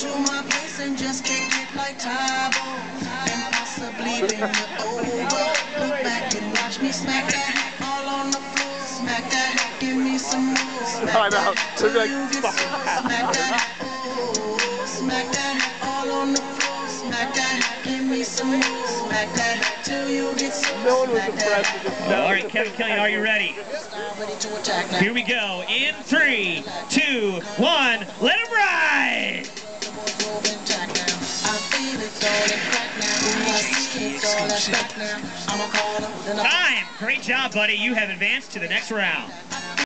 to my place and just kick it like Tae Bo. And possibly bend it over. Look back and watch me smack that all on the floor. Smack that, give me some more. Smack I know. that They'd like, you get "Fuck sore. Smack that, oh, smack that all on the floor. Smack that, give me some more. Smack that till you get sore. No one was Smack impressed that. with this. All right, Kevin Killian, are you ready? Ready to attack now. Here we go. In three, two, one, let him Time! Great job, buddy. You have advanced to the next round.